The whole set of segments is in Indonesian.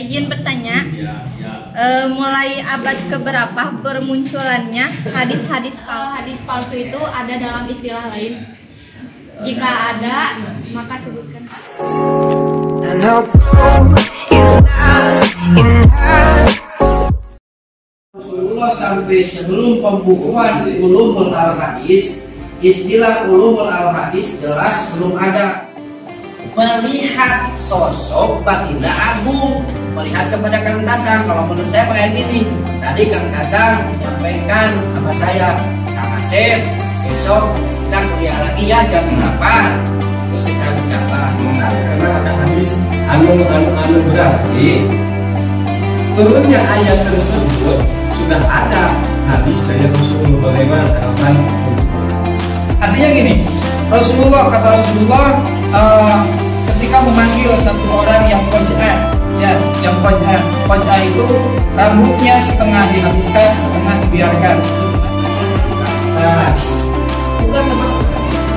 izin bertanya, eh, mulai abad keberapa bermunculannya hadis-hadis palsu? hadis palsu itu ada dalam istilah lain. Jika ada, maka sebutkan. Rasulullah sampai sebelum pembukuan ulumul al hadis istilah ulumul al hadis jelas belum ada melihat sosok baginda agung melihat kepada Kang Tatang kalau menurut saya kayak gini tadi Kang Tatang menyampaikan sama saya Kang Asep besok kita kuliah lagi ya jam 8 itu secara ucapan karena ada hadis anu anu anu berarti turunnya ayat tersebut sudah ada. Hadis dari Rasulullah bagaimana tanggapan Artinya gini, Rasulullah kata Rasulullah eh, ketika memanggil satu orang yang kojah, ya, yang kojah, kojah itu rambutnya setengah dihabiskan, setengah dibiarkan. Nah, bukan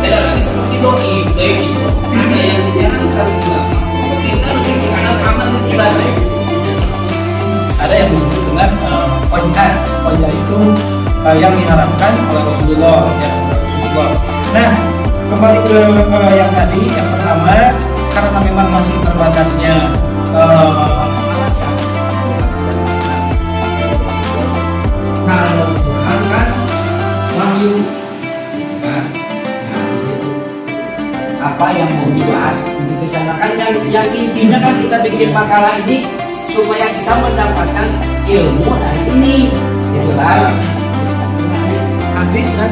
beda lagi seperti doi doi itu ada yang ketika lebih aman ibadah ada yang disebut dengan uh, kojah, kojah itu eh, yang diharapkan oleh Rasulullah, ya, Rasulullah. Nah, kembali ke eh, yang tadi, yang pertama, karena memang masih terbatasnya eh, kalau Tuhan kan wahyu kan? Nah di situ. Apa yang mau dibahas? Untuk sana kan yang, yang intinya kan kita bikin makalah ini supaya kita mendapatkan ilmu dari ini. Gitu kan? Habis kan?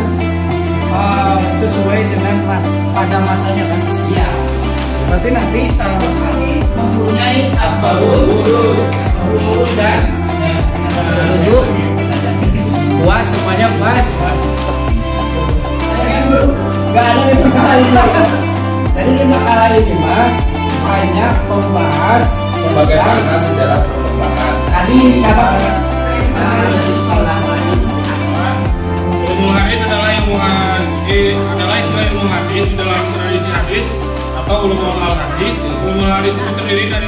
Eh, sesuai dengan mas pada masanya kan? Iya berarti nanti uh, habis mempunyai asbabul wurud dan setuju? Puas semuanya puas? Gak ada di makalah ini Jadi di makalah ini mah banyak membahas bagaimana sejarah perkembangan Tadi siapa? Ilmu hadis adalah ilmu hadis adalah istilah ilmu hadis hadis atau ulumul al hadis. Ulumul hadis itu terdiri dari